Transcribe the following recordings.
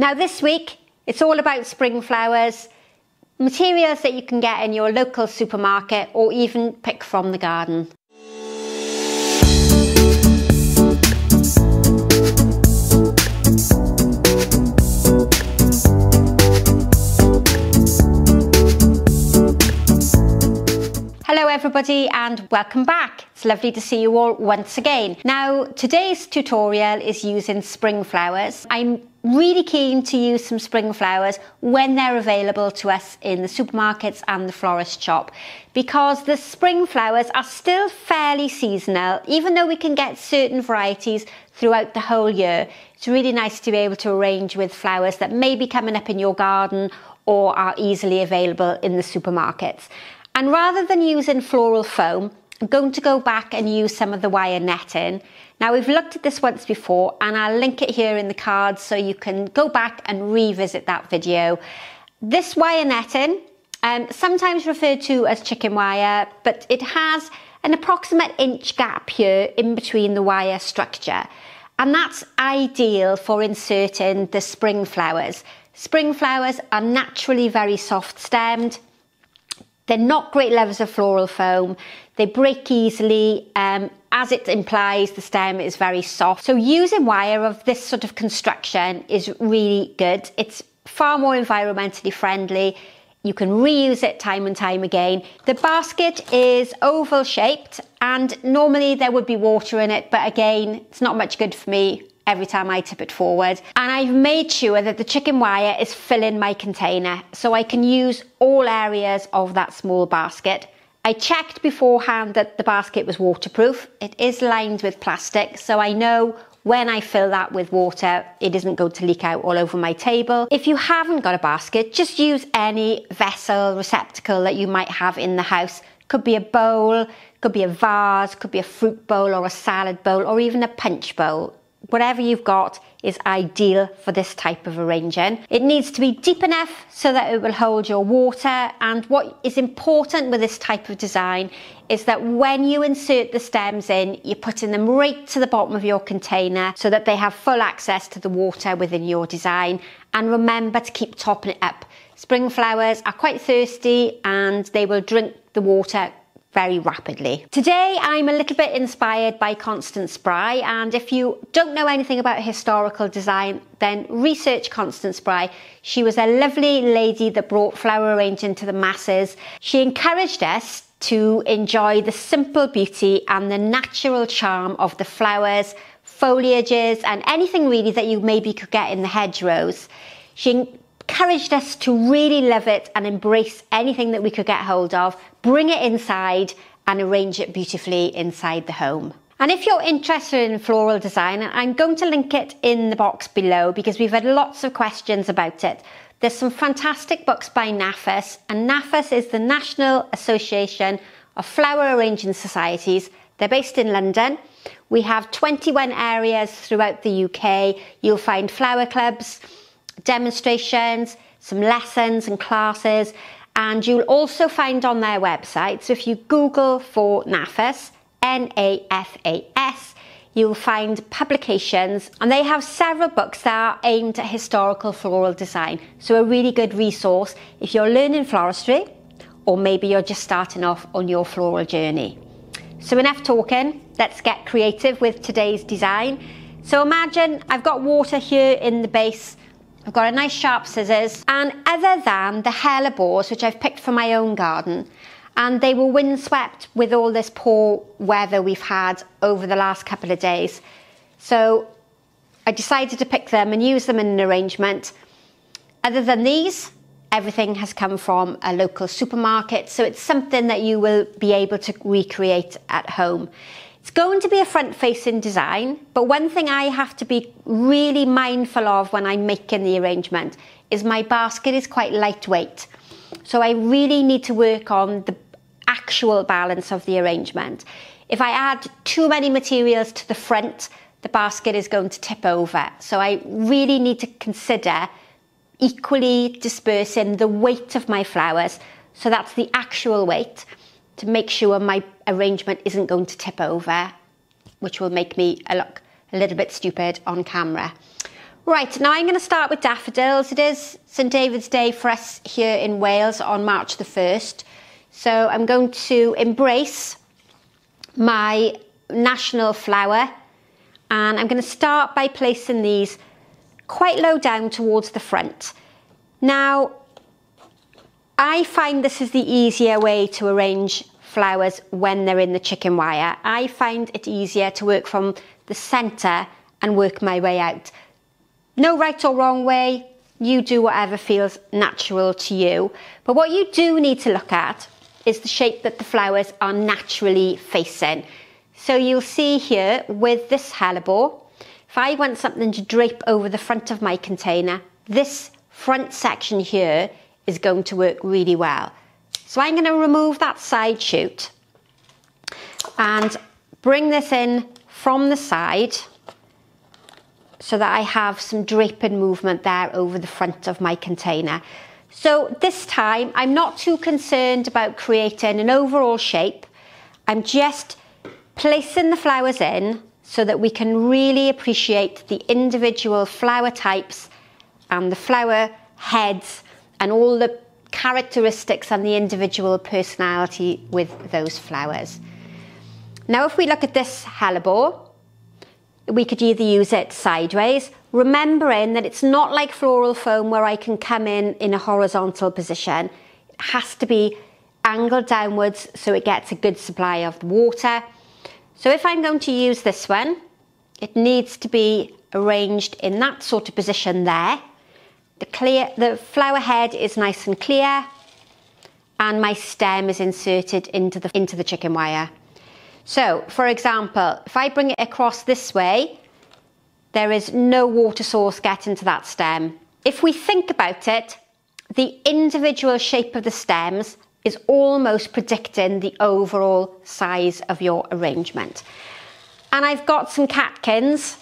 Now this week, it's all about spring flowers, materials that you can get in your local supermarket or even pick from the garden. Hello everybody and welcome back. It's lovely to see you all once again. Now today's tutorial is using spring flowers. I'm really keen to use some spring flowers when they're available to us in the supermarkets and the florist shop because the spring flowers are still fairly seasonal even though we can get certain varieties throughout the whole year. It's really nice to be able to arrange with flowers that may be coming up in your garden or are easily available in the supermarkets. And rather than using floral foam, I'm going to go back and use some of the wire netting. Now we've looked at this once before and I'll link it here in the cards so you can go back and revisit that video. This wire netting, um, sometimes referred to as chicken wire, but it has an approximate inch gap here in between the wire structure. And that's ideal for inserting the spring flowers. Spring flowers are naturally very soft stemmed they're not great levels of floral foam. They break easily. Um, as it implies, the stem is very soft. So using wire of this sort of construction is really good. It's far more environmentally friendly. You can reuse it time and time again. The basket is oval shaped and normally there would be water in it, but again, it's not much good for me every time I tip it forward. And I've made sure that the chicken wire is filling my container so I can use all areas of that small basket. I checked beforehand that the basket was waterproof. It is lined with plastic, so I know when I fill that with water, it isn't going to leak out all over my table. If you haven't got a basket, just use any vessel, receptacle that you might have in the house. Could be a bowl, could be a vase, could be a fruit bowl or a salad bowl or even a punch bowl whatever you've got is ideal for this type of arranging. It needs to be deep enough so that it will hold your water and what is important with this type of design is that when you insert the stems in, you're putting them right to the bottom of your container so that they have full access to the water within your design and remember to keep topping it up. Spring flowers are quite thirsty and they will drink the water very rapidly. Today I'm a little bit inspired by Constance Spry and if you don't know anything about historical design then research Constance Spry. She was a lovely lady that brought flower arranging to the masses. She encouraged us to enjoy the simple beauty and the natural charm of the flowers, foliages and anything really that you maybe could get in the hedgerows. She encouraged us to really love it and embrace anything that we could get hold of, bring it inside and arrange it beautifully inside the home. And if you're interested in floral design, I'm going to link it in the box below because we've had lots of questions about it. There's some fantastic books by NAFAS, and NAFAS is the National Association of Flower Arranging Societies. They're based in London. We have 21 areas throughout the UK. You'll find flower clubs, demonstrations, some lessons and classes, and you'll also find on their website, so if you Google for NAFAS, N-A-F-A-S, you'll find publications and they have several books that are aimed at historical floral design. So a really good resource if you're learning floristry or maybe you're just starting off on your floral journey. So enough talking, let's get creative with today's design. So imagine I've got water here in the base I've got a nice sharp scissors and other than the hellebores which I've picked from my own garden and they were windswept with all this poor weather we've had over the last couple of days. So I decided to pick them and use them in an arrangement. Other than these, everything has come from a local supermarket, so it's something that you will be able to recreate at home. It's going to be a front facing design, but one thing I have to be really mindful of when I'm making the arrangement is my basket is quite lightweight. So I really need to work on the actual balance of the arrangement. If I add too many materials to the front, the basket is going to tip over. So I really need to consider equally dispersing the weight of my flowers. So that's the actual weight to make sure my arrangement isn't going to tip over, which will make me look a little bit stupid on camera. Right, now I'm going to start with daffodils. It is St David's Day for us here in Wales on March the 1st. So I'm going to embrace my national flower and I'm going to start by placing these quite low down towards the front. Now, I find this is the easier way to arrange flowers when they're in the chicken wire. I find it easier to work from the centre and work my way out. No right or wrong way. You do whatever feels natural to you. But what you do need to look at is the shape that the flowers are naturally facing. So you'll see here with this hellebore, if I want something to drape over the front of my container, this front section here is going to work really well. So I'm going to remove that side shoot and bring this in from the side so that I have some draping movement there over the front of my container. So this time I'm not too concerned about creating an overall shape. I'm just placing the flowers in so that we can really appreciate the individual flower types and the flower heads and all the characteristics and the individual personality with those flowers. Now if we look at this hellebore, we could either use it sideways, remembering that it's not like floral foam where I can come in in a horizontal position. It has to be angled downwards so it gets a good supply of water. So if I'm going to use this one, it needs to be arranged in that sort of position there. The, clear, the flower head is nice and clear and my stem is inserted into the, into the chicken wire. So, for example, if I bring it across this way, there is no water source getting to that stem. If we think about it, the individual shape of the stems is almost predicting the overall size of your arrangement. And I've got some catkins.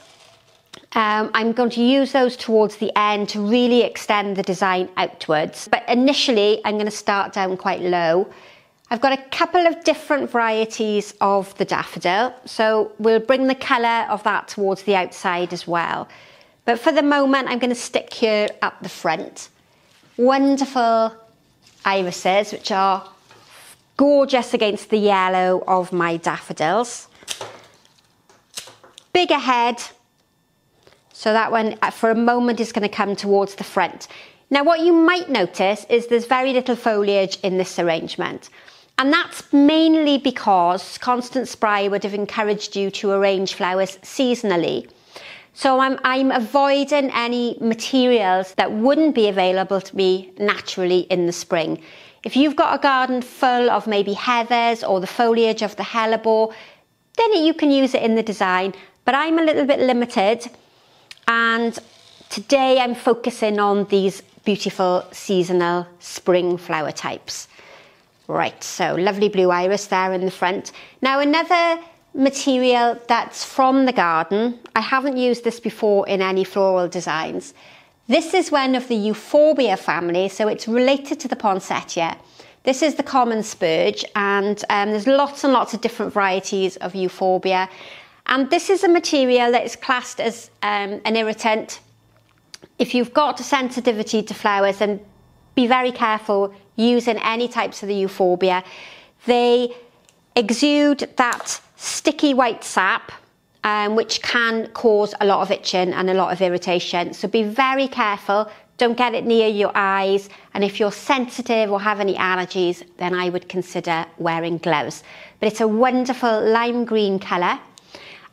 Um, I'm going to use those towards the end to really extend the design outwards. But initially, I'm going to start down quite low I've got a couple of different varieties of the daffodil, so we'll bring the colour of that towards the outside as well. But for the moment, I'm going to stick here at the front. Wonderful irises, which are gorgeous against the yellow of my daffodils. Bigger head, so that one uh, for a moment is going to come towards the front. Now what you might notice is there's very little foliage in this arrangement. And that's mainly because Constance Spry would have encouraged you to arrange flowers seasonally. So I'm, I'm avoiding any materials that wouldn't be available to me naturally in the spring. If you've got a garden full of maybe heathers or the foliage of the hellebore, then you can use it in the design. But I'm a little bit limited and today I'm focusing on these beautiful seasonal spring flower types. Right, so lovely blue iris there in the front. Now another material that's from the garden, I haven't used this before in any floral designs. This is one of the euphorbia family, so it's related to the poinsettia. This is the common spurge and um, there's lots and lots of different varieties of euphorbia. And this is a material that is classed as um, an irritant. If you've got sensitivity to flowers, then be very careful using any types of the euphorbia. They exude that sticky white sap, um, which can cause a lot of itching and a lot of irritation. So be very careful. Don't get it near your eyes. And if you're sensitive or have any allergies, then I would consider wearing gloves. But it's a wonderful lime green colour.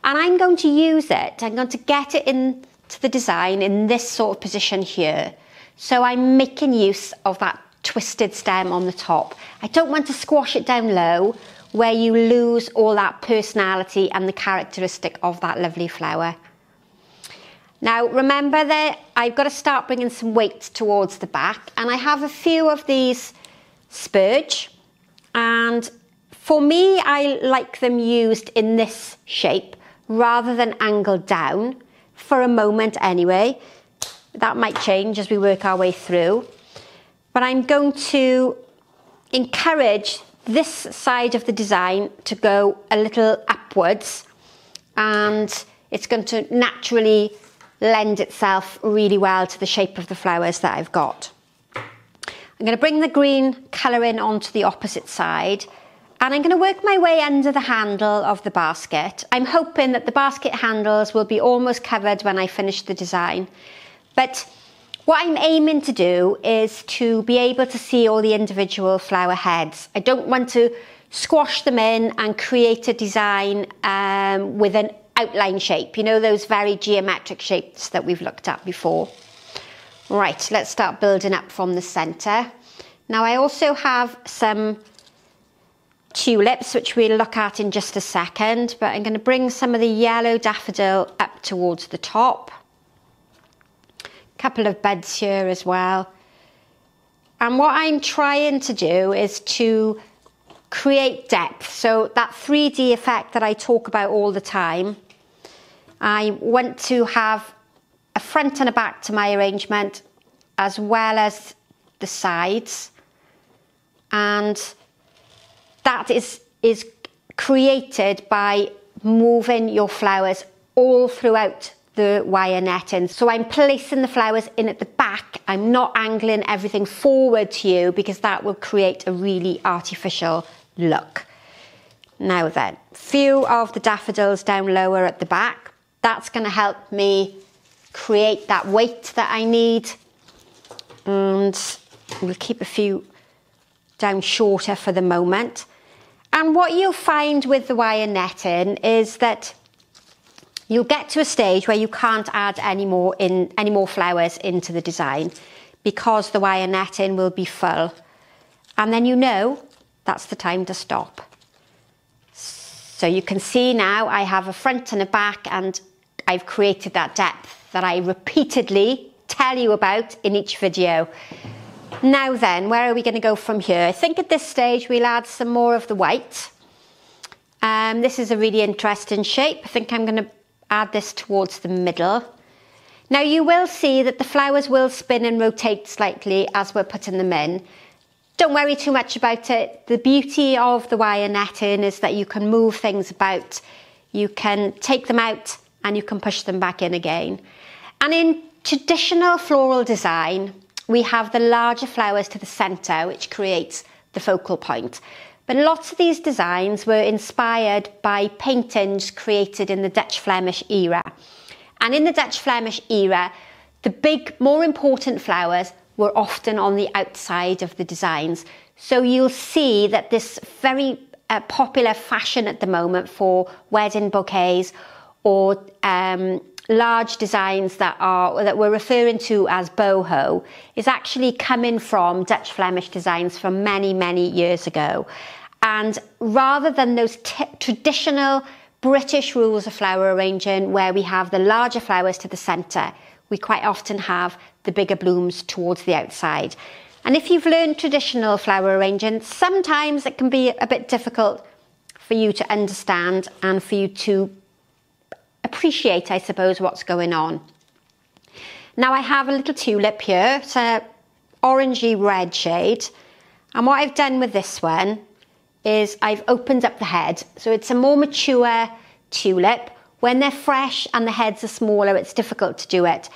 And I'm going to use it. I'm going to get it into the design in this sort of position here. So I'm making use of that twisted stem on the top. I don't want to squash it down low where you lose all that personality and the characteristic of that lovely flower. Now remember that I've got to start bringing some weight towards the back and I have a few of these spurge and for me I like them used in this shape rather than angled down for a moment anyway that might change as we work our way through. But I'm going to encourage this side of the design to go a little upwards and it's going to naturally lend itself really well to the shape of the flowers that I've got. I'm going to bring the green colour in onto the opposite side and I'm going to work my way under the handle of the basket. I'm hoping that the basket handles will be almost covered when I finish the design. But what I'm aiming to do is to be able to see all the individual flower heads. I don't want to squash them in and create a design um, with an outline shape, you know, those very geometric shapes that we've looked at before. Right, let's start building up from the centre. Now I also have some tulips, which we'll look at in just a second, but I'm going to bring some of the yellow daffodil up towards the top. A couple of beds here as well. And what I'm trying to do is to create depth. So that 3D effect that I talk about all the time, I want to have a front and a back to my arrangement as well as the sides. And that is, is created by moving your flowers all throughout the wire netting. So I'm placing the flowers in at the back. I'm not angling everything forward to you because that will create a really artificial look. Now then, a few of the daffodils down lower at the back. That's going to help me create that weight that I need. And we'll keep a few down shorter for the moment. And what you'll find with the wire netting is that you'll get to a stage where you can't add any more in any more flowers into the design because the wire netting will be full. And then you know that's the time to stop. So you can see now I have a front and a back and I've created that depth that I repeatedly tell you about in each video. Now then, where are we going to go from here? I think at this stage we'll add some more of the white. Um, this is a really interesting shape. I think I'm going to add this towards the middle. Now you will see that the flowers will spin and rotate slightly as we're putting them in. Don't worry too much about it. The beauty of the wire netting is that you can move things about. You can take them out and you can push them back in again. And in traditional floral design, we have the larger flowers to the centre, which creates the focal point. But lots of these designs were inspired by paintings created in the Dutch Flemish era. And in the Dutch Flemish era, the big, more important flowers were often on the outside of the designs. So you'll see that this very uh, popular fashion at the moment for wedding bouquets or um, large designs that are that we're referring to as boho is actually coming from Dutch Flemish designs from many many years ago. And rather than those traditional British rules of flower arranging where we have the larger flowers to the centre, we quite often have the bigger blooms towards the outside. And if you've learned traditional flower arranging, sometimes it can be a bit difficult for you to understand and for you to appreciate, I suppose, what's going on. Now I have a little tulip here, it's a orangey red shade. And what I've done with this one is I've opened up the head. So it's a more mature tulip. When they're fresh and the heads are smaller, it's difficult to do it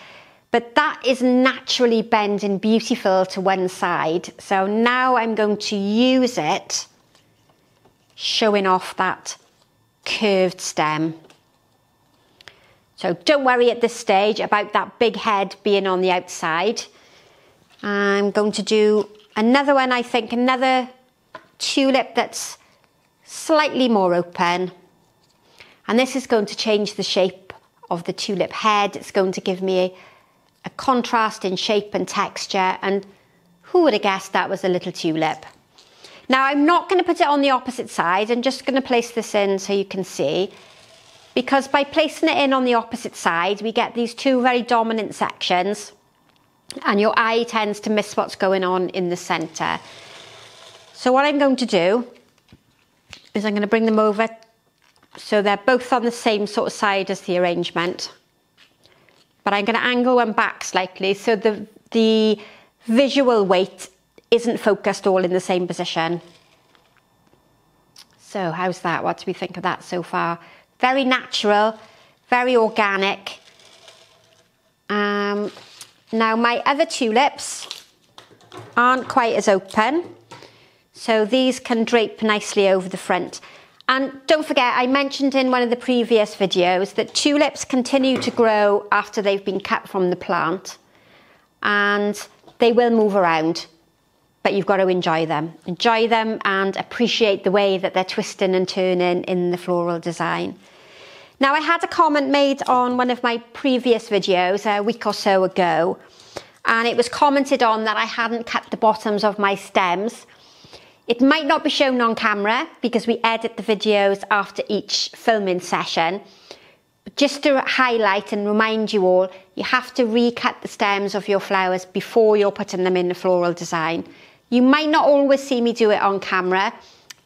but that is naturally bending beautiful to one side. So now I'm going to use it, showing off that curved stem. So don't worry at this stage about that big head being on the outside. I'm going to do another one, I think, another tulip that's slightly more open. And this is going to change the shape of the tulip head. It's going to give me a, a contrast in shape and texture, and who would have guessed that was a little tulip? Now I'm not going to put it on the opposite side, I'm just going to place this in so you can see, because by placing it in on the opposite side, we get these two very dominant sections, and your eye tends to miss what's going on in the centre. So what I'm going to do is I'm going to bring them over so they're both on the same sort of side as the arrangement but I'm going to angle them back slightly so the, the visual weight isn't focused all in the same position. So how's that? What do we think of that so far? Very natural, very organic. Um, now my other tulips aren't quite as open, so these can drape nicely over the front. And don't forget, I mentioned in one of the previous videos that tulips continue to grow after they've been cut from the plant and they will move around, but you've got to enjoy them. Enjoy them and appreciate the way that they're twisting and turning in the floral design. Now, I had a comment made on one of my previous videos a week or so ago, and it was commented on that I hadn't cut the bottoms of my stems it might not be shown on camera because we edit the videos after each filming session. But just to highlight and remind you all, you have to recut the stems of your flowers before you're putting them in the floral design. You might not always see me do it on camera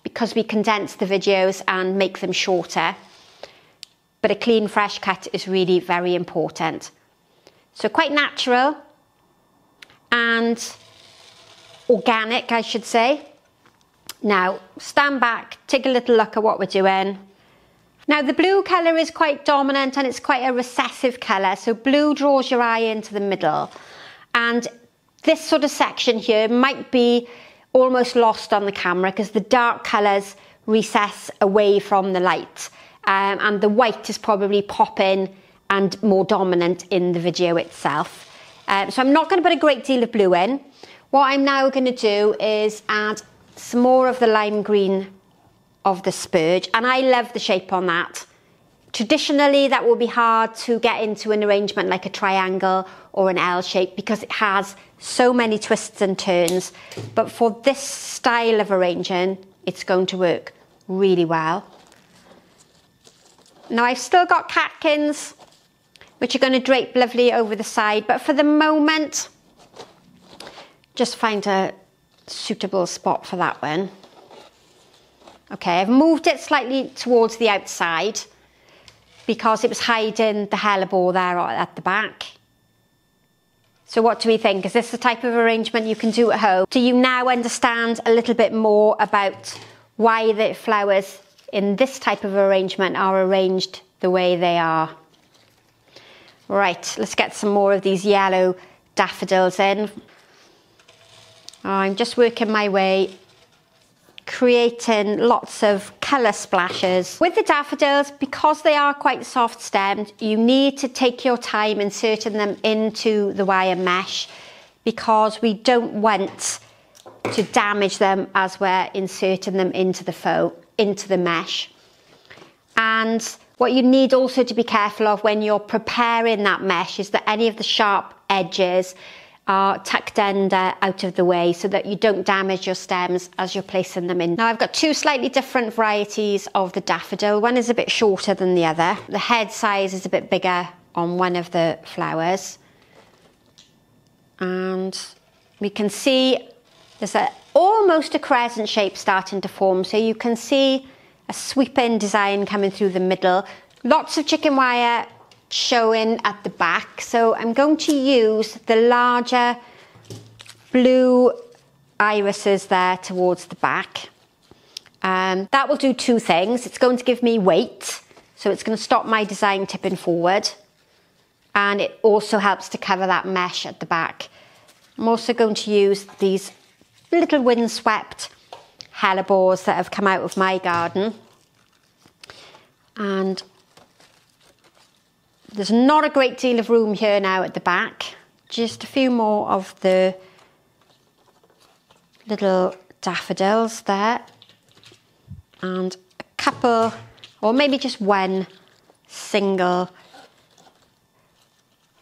because we condense the videos and make them shorter. But a clean, fresh cut is really very important. So quite natural and organic, I should say. Now, stand back, take a little look at what we're doing. Now, the blue colour is quite dominant and it's quite a recessive colour. So blue draws your eye into the middle. And this sort of section here might be almost lost on the camera because the dark colours recess away from the light. Um, and the white is probably popping and more dominant in the video itself. Um, so I'm not going to put a great deal of blue in. What I'm now going to do is add some more of the lime green of the spurge and I love the shape on that. Traditionally that will be hard to get into an arrangement like a triangle or an L shape because it has so many twists and turns but for this style of arranging it's going to work really well. Now I've still got catkins which are going to drape lovely over the side but for the moment just find a suitable spot for that one. Okay, I've moved it slightly towards the outside because it was hiding the hellebore there at the back. So what do we think? Is this the type of arrangement you can do at home? Do you now understand a little bit more about why the flowers in this type of arrangement are arranged the way they are? Right, let's get some more of these yellow daffodils in. I'm just working my way creating lots of colour splashes. With the daffodils, because they are quite soft stemmed, you need to take your time inserting them into the wire mesh because we don't want to damage them as we're inserting them into the foam, into the mesh. And what you need also to be careful of when you're preparing that mesh is that any of the sharp edges are tucked under out of the way so that you don't damage your stems as you're placing them in. Now I've got two slightly different varieties of the daffodil. One is a bit shorter than the other. The head size is a bit bigger on one of the flowers. And we can see there's a, almost a crescent shape starting to form. So you can see a sweeping design coming through the middle. Lots of chicken wire showing at the back. So I'm going to use the larger blue irises there towards the back. Um, that will do two things. It's going to give me weight, so it's going to stop my design tipping forward. And it also helps to cover that mesh at the back. I'm also going to use these little windswept hellebores that have come out of my garden. And there's not a great deal of room here now at the back. Just a few more of the little daffodils there. And a couple, or maybe just one single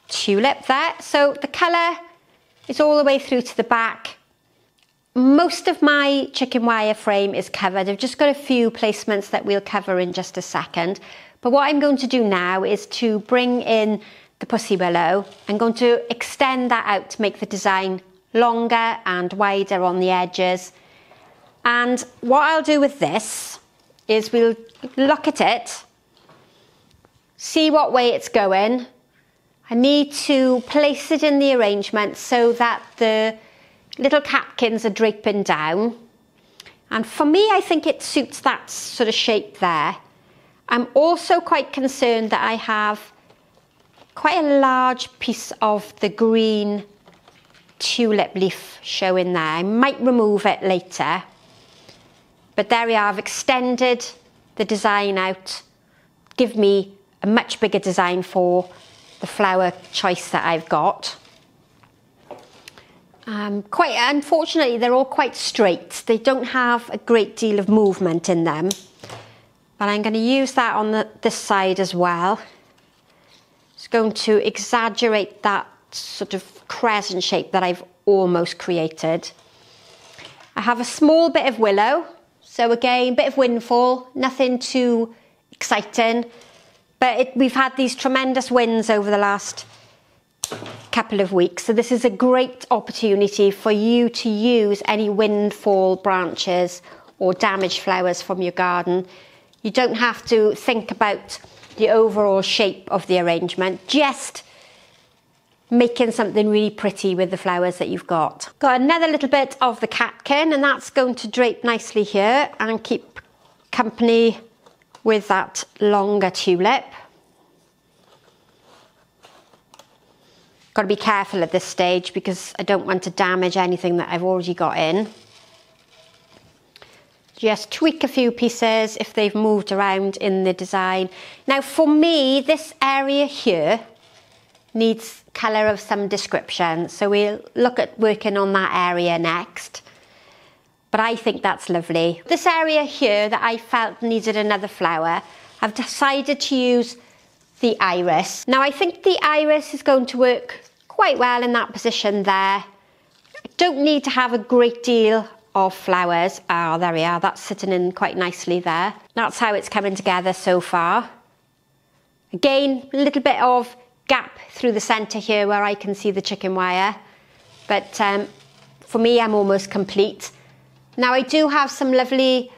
tulip there. So the colour is all the way through to the back. Most of my chicken wire frame is covered. I've just got a few placements that we'll cover in just a second. But what I'm going to do now is to bring in the pussy willow. I'm going to extend that out to make the design longer and wider on the edges. And what I'll do with this is we'll look at it, see what way it's going. I need to place it in the arrangement so that the little catkins are draping down. And for me, I think it suits that sort of shape there. I'm also quite concerned that I have quite a large piece of the green tulip leaf showing there. I might remove it later. But there we are, I've extended the design out, give me a much bigger design for the flower choice that I've got. Um, quite unfortunately, they're all quite straight. They don't have a great deal of movement in them. But I'm going to use that on the, this side as well. It's going to exaggerate that sort of crescent shape that I've almost created. I have a small bit of willow. So again, a bit of windfall, nothing too exciting. But it, we've had these tremendous winds over the last couple of weeks. So this is a great opportunity for you to use any windfall branches or damaged flowers from your garden. You don't have to think about the overall shape of the arrangement, just making something really pretty with the flowers that you've got. Got another little bit of the catkin and that's going to drape nicely here and keep company with that longer tulip. Got to be careful at this stage because I don't want to damage anything that I've already got in. Just tweak a few pieces if they've moved around in the design. Now for me, this area here needs colour of some description. So we'll look at working on that area next. But I think that's lovely. This area here that I felt needed another flower, I've decided to use the iris. Now I think the iris is going to work quite well in that position there. I don't need to have a great deal of flowers. Ah, oh, there we are, that's sitting in quite nicely there. That's how it's coming together so far. Again, a little bit of gap through the centre here where I can see the chicken wire. But um, for me, I'm almost complete. Now I do have some lovely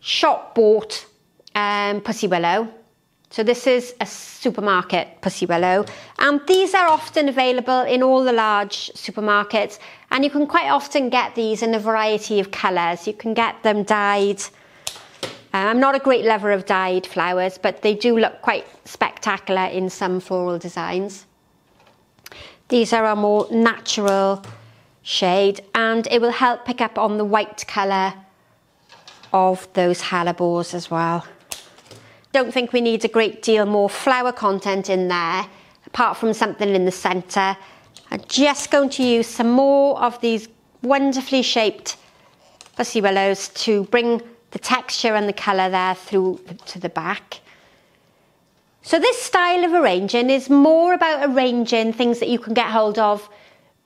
shop bought um, pussy willow. So this is a supermarket pussy willow. And these are often available in all the large supermarkets. And you can quite often get these in a variety of colours. You can get them dyed. Um, I'm not a great lover of dyed flowers, but they do look quite spectacular in some floral designs. These are a more natural shade and it will help pick up on the white colour of those hellebores as well don't think we need a great deal more flower content in there, apart from something in the centre. I'm just going to use some more of these wonderfully shaped pussy willows to bring the texture and the colour there through to the back. So this style of arranging is more about arranging things that you can get hold of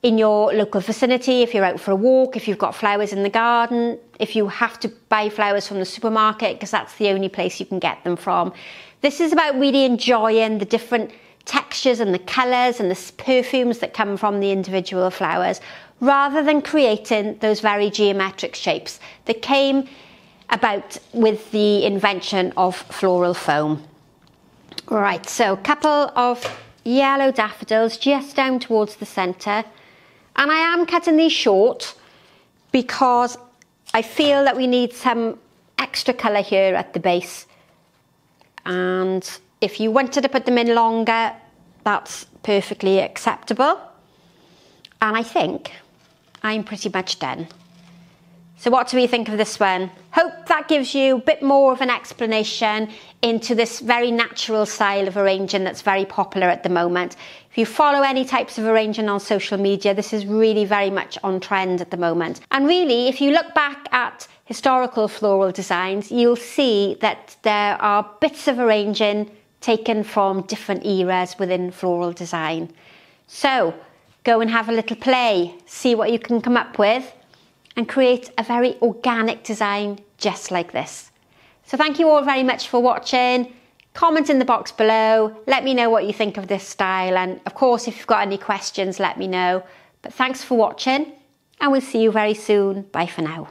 in your local vicinity, if you're out for a walk, if you've got flowers in the garden, if you have to buy flowers from the supermarket, because that's the only place you can get them from. This is about really enjoying the different textures and the colours and the perfumes that come from the individual flowers, rather than creating those very geometric shapes that came about with the invention of floral foam. Right, so a couple of yellow daffodils just down towards the centre. And I am cutting these short because I feel that we need some extra colour here at the base. And if you wanted to put them in longer, that's perfectly acceptable. And I think I'm pretty much done. So what do we think of this one? Hope that gives you a bit more of an explanation into this very natural style of arranging that's very popular at the moment. If you follow any types of arranging on social media, this is really very much on trend at the moment. And really, if you look back at historical floral designs, you'll see that there are bits of arranging taken from different eras within floral design. So go and have a little play, see what you can come up with and create a very organic design just like this. So thank you all very much for watching. Comment in the box below, let me know what you think of this style and of course if you've got any questions let me know. But thanks for watching and we'll see you very soon. Bye for now.